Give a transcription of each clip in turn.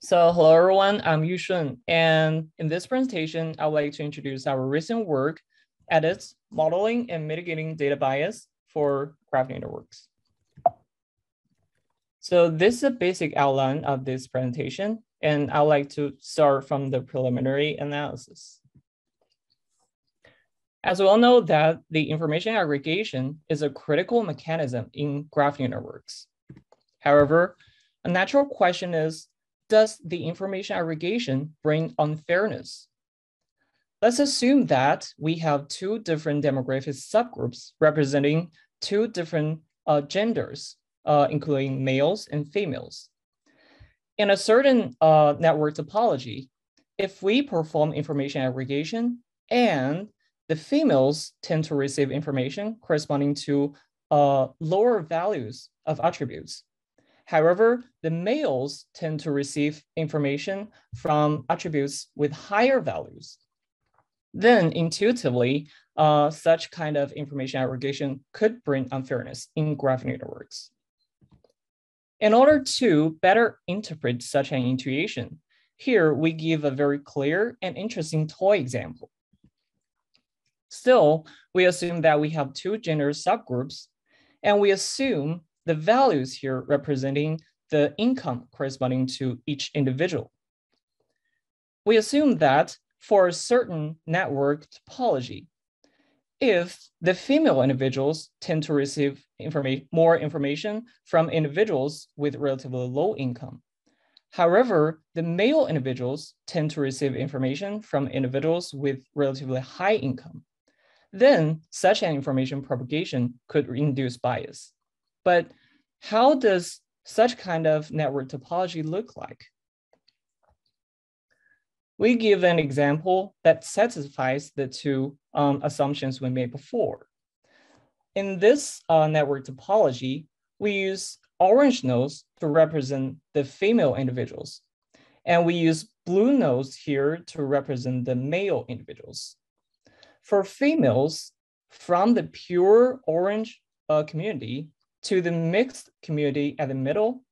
So hello everyone, I'm Yushun, and in this presentation, I would like to introduce our recent work, edits, modeling, and mitigating data bias for graph networks. So this is a basic outline of this presentation, and I would like to start from the preliminary analysis. As we all know that the information aggregation is a critical mechanism in graph networks. However, a natural question is, does the information aggregation bring unfairness? Let's assume that we have two different demographic subgroups representing two different uh, genders, uh, including males and females. In a certain uh, network topology, if we perform information aggregation and the females tend to receive information corresponding to uh, lower values of attributes, However, the males tend to receive information from attributes with higher values. Then intuitively, uh, such kind of information aggregation could bring unfairness in graph networks. In order to better interpret such an intuition, here we give a very clear and interesting toy example. Still, we assume that we have two gender subgroups, and we assume the values here representing the income corresponding to each individual. We assume that for a certain network topology, if the female individuals tend to receive informa more information from individuals with relatively low income. However, the male individuals tend to receive information from individuals with relatively high income. Then such an information propagation could induce bias. But how does such kind of network topology look like? We give an example that satisfies the two um, assumptions we made before. In this uh, network topology, we use orange nodes to represent the female individuals. And we use blue nodes here to represent the male individuals. For females, from the pure orange uh, community, to the mixed community at the middle,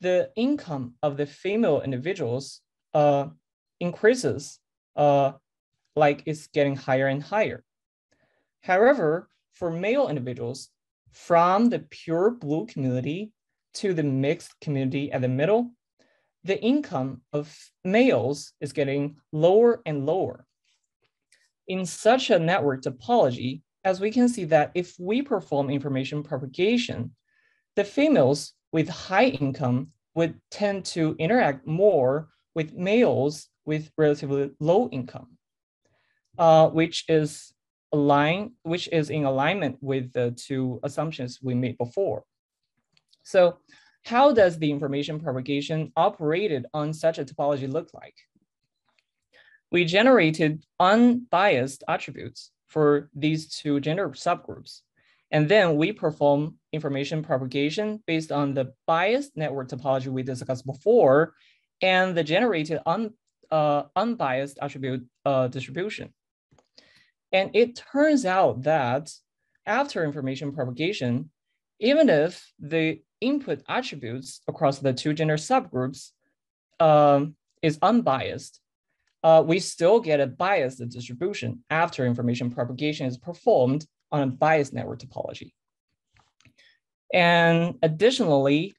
the income of the female individuals uh, increases uh, like it's getting higher and higher. However, for male individuals, from the pure blue community to the mixed community at the middle, the income of males is getting lower and lower. In such a network topology, as we can see that if we perform information propagation, the females with high income would tend to interact more with males with relatively low income, uh, which is align, which is in alignment with the two assumptions we made before. So how does the information propagation operated on such a topology look like? We generated unbiased attributes for these two gender subgroups. And then we perform information propagation based on the biased network topology we discussed before and the generated un, uh, unbiased attribute uh, distribution. And it turns out that after information propagation, even if the input attributes across the two gender subgroups um, is unbiased, uh, we still get a biased distribution after information propagation is performed on a biased network topology. And additionally,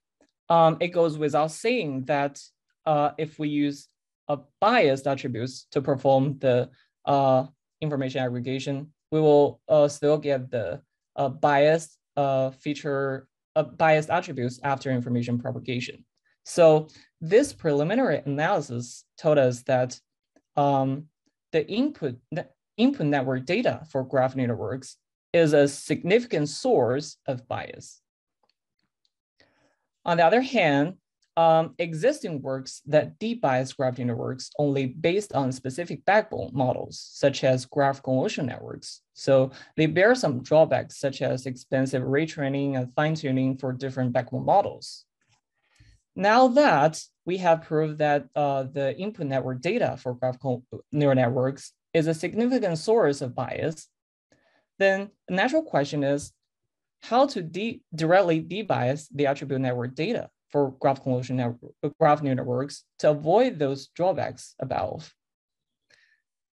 um, it goes without saying that uh, if we use a biased attributes to perform the uh, information aggregation, we will uh, still get the uh, biased uh, feature, uh, biased attributes after information propagation. So this preliminary analysis told us that um, the input, input network data for graph networks is a significant source of bias. On the other hand, um, existing works that debias graph networks only based on specific backbone models, such as graph convolution networks. So they bear some drawbacks, such as expensive retraining and fine-tuning for different backbone models. Now that we have proved that uh, the input network data for graphical neural networks is a significant source of bias, then the natural question is how to de directly debias the attribute network data for graph convolution network, graph neural networks to avoid those drawbacks above.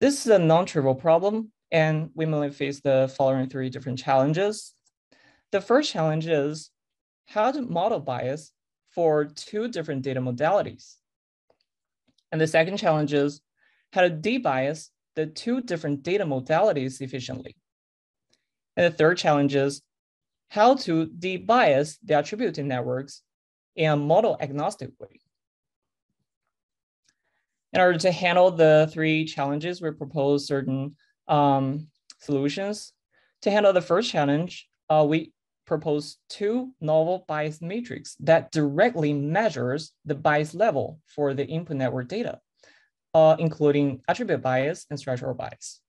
This is a non-trivial problem, and we mainly face the following three different challenges. The first challenge is how to model bias for two different data modalities. And the second challenge is how to debias the two different data modalities efficiently. And the third challenge is how to debias the attributed networks in a model agnostic way. In order to handle the three challenges, we propose certain um, solutions. To handle the first challenge, uh, we propose two novel bias matrix that directly measures the bias level for the input network data, uh, including attribute bias and structural bias.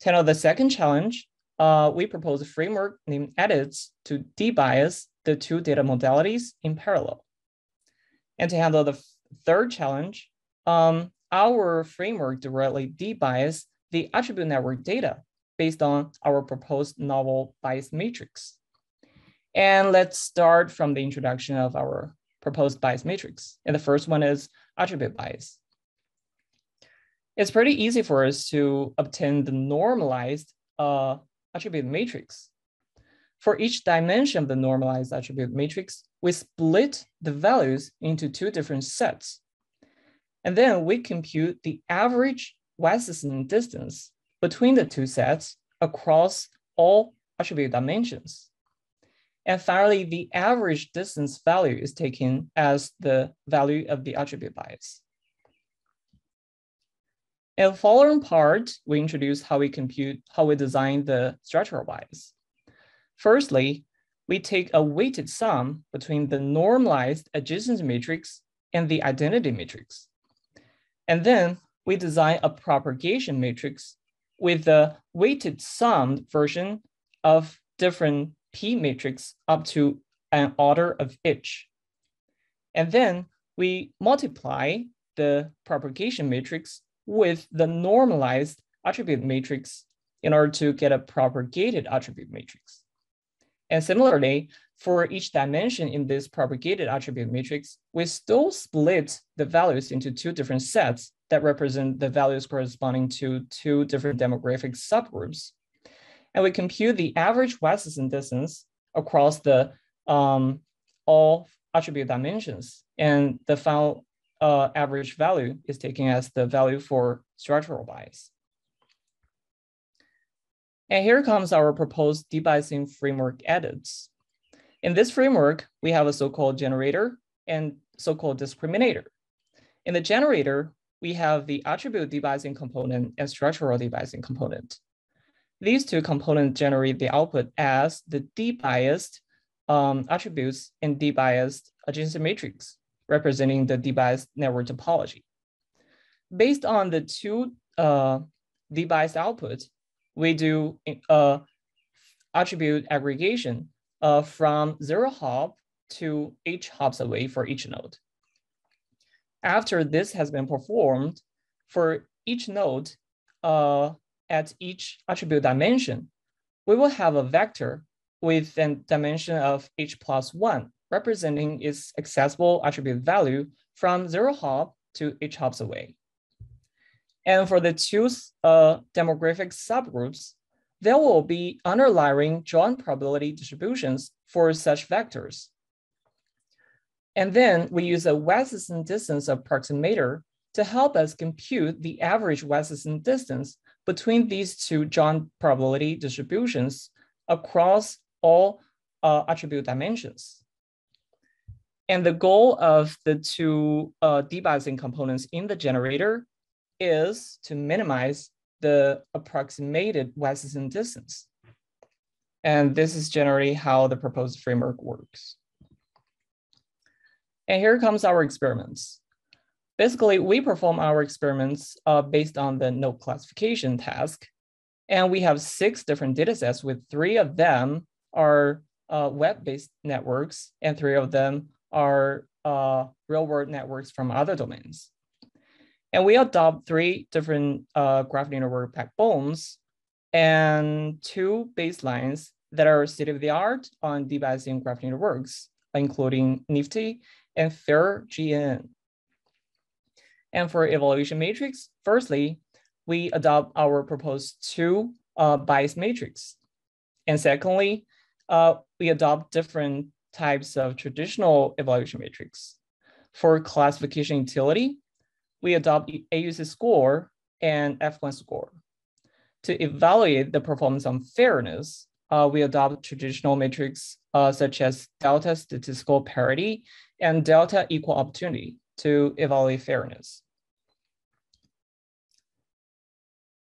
To handle the second challenge, uh, we propose a framework named EDITS to debias the two data modalities in parallel. And to handle the third challenge, um, our framework directly debias the attribute network data based on our proposed novel bias matrix. And let's start from the introduction of our proposed bias matrix. And the first one is attribute bias. It's pretty easy for us to obtain the normalized uh, attribute matrix. For each dimension of the normalized attribute matrix, we split the values into two different sets. And then we compute the average Wasserstein distance between the two sets across all attribute dimensions. And finally, the average distance value is taken as the value of the attribute bias. In the following part, we introduce how we compute, how we design the structural bias. Firstly, we take a weighted sum between the normalized adjacency matrix and the identity matrix. And then we design a propagation matrix with the weighted sum version of different P matrix up to an order of H. And then we multiply the propagation matrix with the normalized attribute matrix in order to get a propagated attribute matrix. And similarly, for each dimension in this propagated attribute matrix, we still split the values into two different sets that represent the values corresponding to two different demographic subgroups. And we compute the average Wasserstein distance across the um, all attribute dimensions. And the final uh, average value is taken as the value for structural bias. And here comes our proposed debiasing framework EDITS. In this framework, we have a so-called generator and so-called discriminator. In the generator, we have the attribute debiasing component and structural debiasing component. These two components generate the output as the debiased um, attributes and debiased adjacency matrix, representing the debiased network topology. Based on the two uh, debiased outputs, we do uh, attribute aggregation uh, from zero hop to h hops away for each node. After this has been performed, for each node uh, at each attribute dimension, we will have a vector with a dimension of h plus one, representing its accessible attribute value from zero hop to h hops away. And for the two uh, demographic subgroups, there will be underlying joint probability distributions for such vectors. And then we use a Wasserstein distance approximator to help us compute the average Wasserstein distance between these two joint probability distributions across all uh, attribute dimensions. And the goal of the two uh, debiasing components in the generator is to minimize the approximated Wasserstein distance. And this is generally how the proposed framework works. And here comes our experiments. Basically, we perform our experiments uh, based on the node classification task. And we have six different datasets with three of them are uh, web-based networks and three of them are uh, real-world networks from other domains. And we adopt three different uh, graph network backbones and two baselines that are state of the art on debiasing graph networks including Nifty and FAIR GN. And for evaluation matrix, firstly, we adopt our proposed two uh, bias matrix. And secondly, uh, we adopt different types of traditional evaluation matrix. For classification utility, we adopt AUC score and F1 score. To evaluate the performance on fairness, uh, we adopt traditional metrics uh, such as delta statistical parity and delta equal opportunity to evaluate fairness.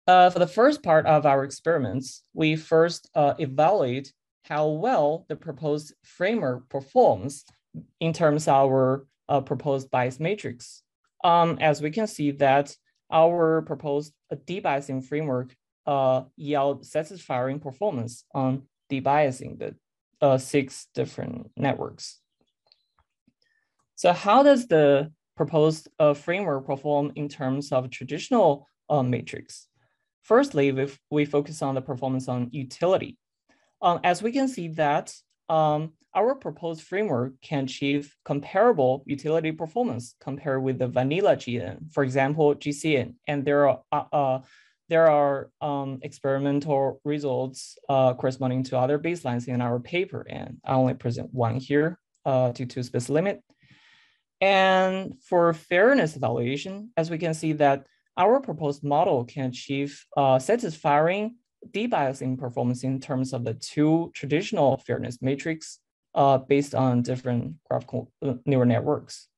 Uh, for the first part of our experiments, we first uh, evaluate how well the proposed framework performs in terms of our uh, proposed bias matrix. Um, as we can see that our proposed debiasing framework uh, yield satisfying performance on debiasing the uh, six different networks. So how does the proposed uh, framework perform in terms of traditional uh, matrix? Firstly, we, we focus on the performance on utility. Um, as we can see that um, our proposed framework can achieve comparable utility performance compared with the vanilla GN, for example, GCN. And there are, uh, uh, there are um, experimental results uh, corresponding to other baselines in our paper, and I only present one here uh, due to space limit. And for fairness evaluation, as we can see that our proposed model can achieve uh, satisfying debiasing performance in terms of the two traditional fairness matrix uh, based on different graphical uh, neural networks.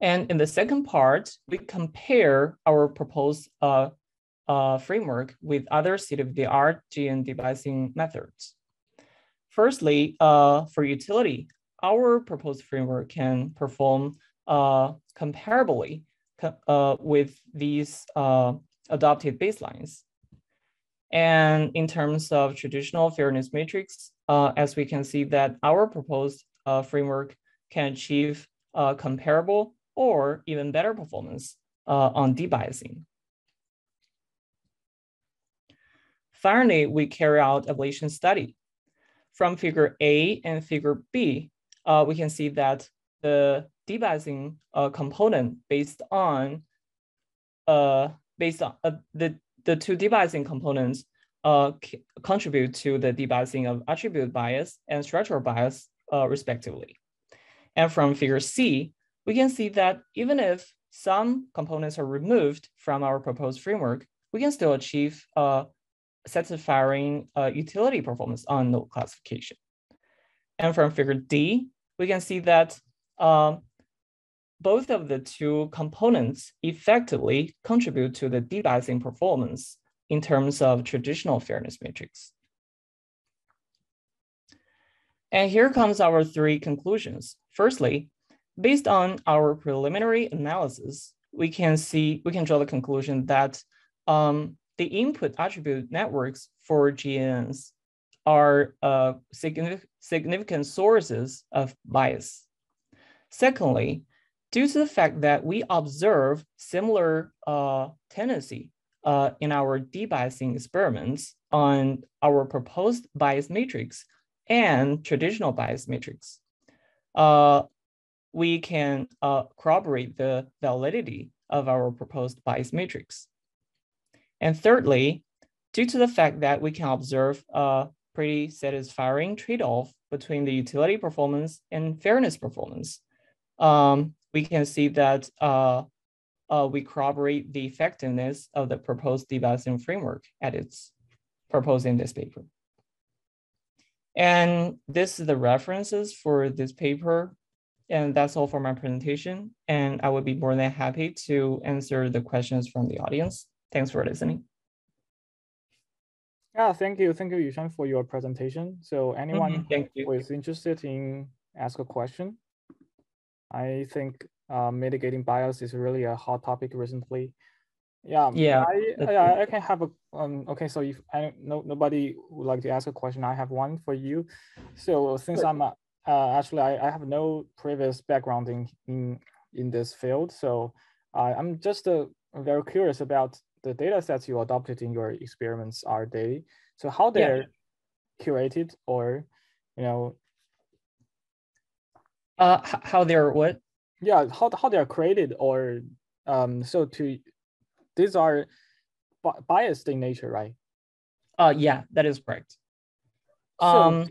And in the second part, we compare our proposed uh, uh, framework with other state-of-the-art GN debiasing methods. Firstly, uh, for utility, our proposed framework can perform uh, comparably uh, with these uh, adopted baselines. And in terms of traditional fairness matrix, uh, as we can see that our proposed uh, framework can achieve uh, comparable or even better performance uh, on debiasing. Finally, we carry out ablation study. From figure A and figure B, we can see that the debiasing uh, component based on uh, based on uh, the the two debiasing components uh, contribute to the debiasing of attribute bias and structural bias uh, respectively. And from figure C, we can see that even if some components are removed from our proposed framework, we can still achieve uh, satisfying uh, utility performance on node classification. And from figure D, we can see that um, both of the two components effectively contribute to the debiasing performance in terms of traditional fairness matrix. And here comes our three conclusions. Firstly, based on our preliminary analysis, we can see, we can draw the conclusion that um, the input attribute networks for GNs are uh, significant sources of bias. Secondly, due to the fact that we observe similar uh, tendency uh, in our debiasing experiments on our proposed bias matrix and traditional bias matrix, uh, we can uh, corroborate the validity of our proposed bias matrix. And thirdly, due to the fact that we can observe a pretty satisfying trade-off between the utility performance and fairness performance, um, we can see that uh, uh, we corroborate the effectiveness of the proposed debiasing framework at its proposed in this paper. And this is the references for this paper. And that's all for my presentation. And I would be more than happy to answer the questions from the audience. Thanks for listening. Yeah, thank you. Thank you, Yushun, for your presentation. So anyone mm -hmm. who is interested in ask a question, I think uh, mitigating bias is really a hot topic recently. Yeah, yeah, I, I, I can have a um. Okay, so if I no nobody would like to ask a question, I have one for you. So since I'm uh, actually I, I have no previous background in in in this field, so uh, I'm just uh, very curious about the data sets you adopted in your experiments. Are they so how they're yeah. curated or you know Uh, how they're what? Yeah, how how they are created or um. So to these are biased in nature, right? Uh, yeah, that is correct. So, um,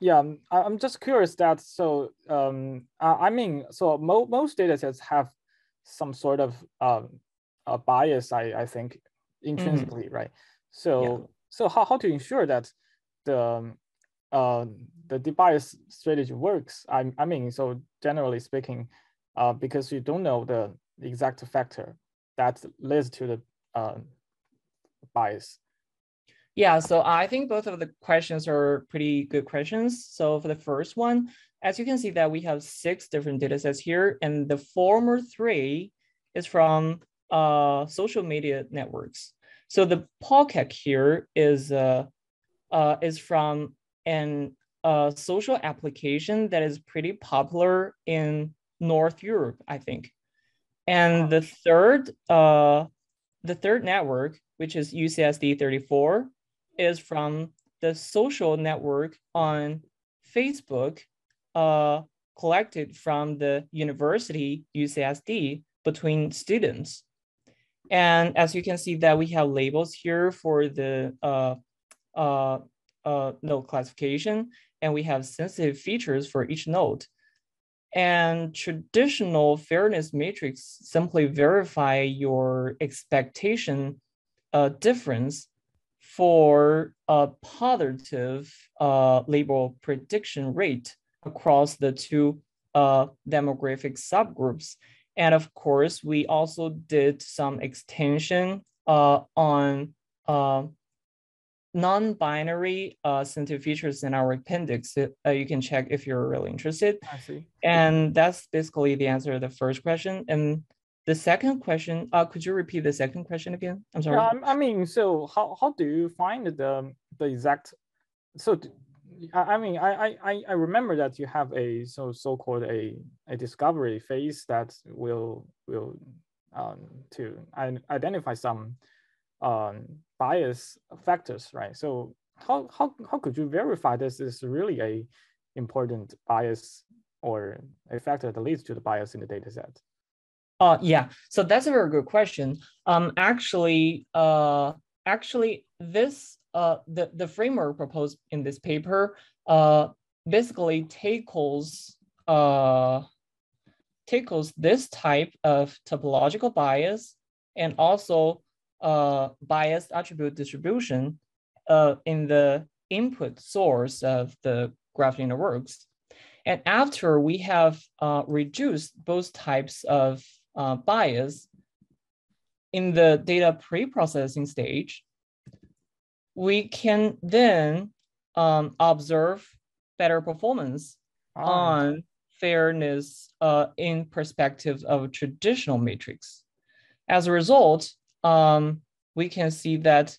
yeah, I'm just curious that so um, I mean, so mo most data sets have some sort of um, a bias, I, I think, mm-hmm. intrinsically, mm -hmm. right? So yeah. so how, how to ensure that the uh, the debias strategy works? I, I mean, so generally speaking, uh, because you don't know the exact factor that leads to the uh, bias. Yeah, so I think both of the questions are pretty good questions. So for the first one, as you can see that we have six different data sets here, and the former three is from uh, social media networks. So the Pokec here is, uh, uh, is from an uh, social application that is pretty popular in North Europe, I think. And the third, uh, the third network, which is UCSD 34, is from the social network on Facebook uh, collected from the university UCSD between students. And as you can see that we have labels here for the uh, uh, uh, node classification, and we have sensitive features for each node. And traditional fairness matrix simply verify your expectation uh, difference for a positive uh, label prediction rate across the two uh, demographic subgroups. And of course, we also did some extension uh, on uh, non-binary uh, sensitive features in our appendix. Uh, you can check if you're really interested. I see. And that's basically the answer to the first question. And the second question, uh, could you repeat the second question again? I'm sorry. Yeah, I mean, so how, how do you find the, the exact, so I mean, I, I, I remember that you have a so so-called a, a discovery phase that will will um, to identify some um, bias factors, right? So how, how, how could you verify this is really a important bias or a factor that leads to the bias in the data set? Uh, yeah, so that's a very good question. Um, actually, uh, actually, this uh, the the framework proposed in this paper uh, basically tackles uh, tackles this type of topological bias and also uh, biased attribute distribution uh, in the input source of the graph networks. And after we have uh, reduced both types of uh, bias in the data pre-processing stage, we can then um, observe better performance oh. on fairness uh, in perspective of traditional matrix. As a result, um, we can see that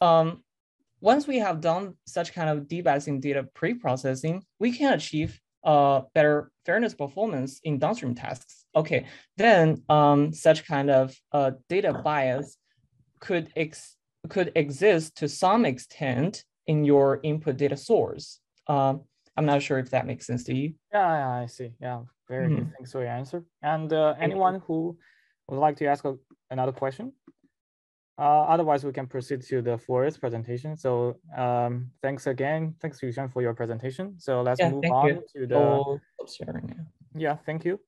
um, once we have done such kind of debiasing data pre-processing, we can achieve uh, better fairness performance in downstream tasks. Okay, then um, such kind of uh, data bias could ex could exist to some extent in your input data source. Um, I'm not sure if that makes sense to you. Yeah, yeah I see. Yeah, very mm -hmm. good. Thanks for your answer. And uh, anyone who would like to ask a, another question? Uh, otherwise, we can proceed to the Forest presentation. So um, thanks again. Thanks, Yuxian, for your presentation. So let's yeah, move on you. to the. Oh, sharing. Yeah, thank you.